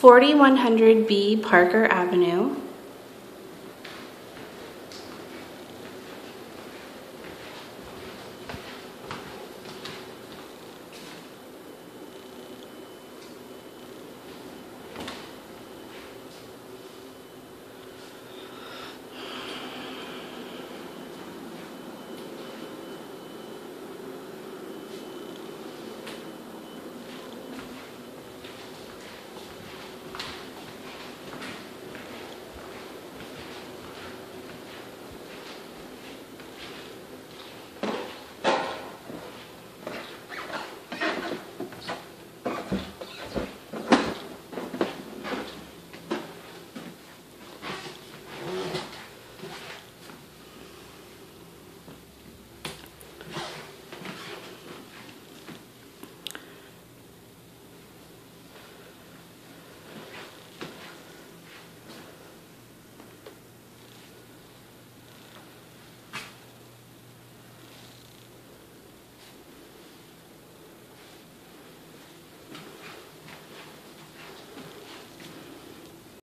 4100B Parker Avenue,